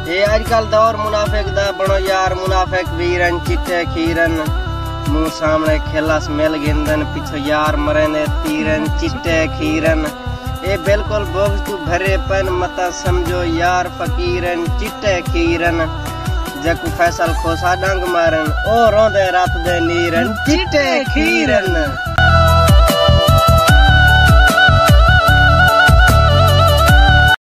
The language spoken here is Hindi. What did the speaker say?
ये आजकल दौर मुनाफिक दा बनो यार, मुनाफिक वीरन, चिट्टे खीरन। मुँह सामने खेलस मिल गिंदन, पीछे यार मरने तीरन, चिट्टे खीरन। ये बिल्कुल बोझ तू भरे पन, मता समझो यार फकीरन, चिट्टे खीरन। जकू फैसल खोसा डंग मारन, ओ रोंदे रात दे नीरन, चिट्टे खीरन।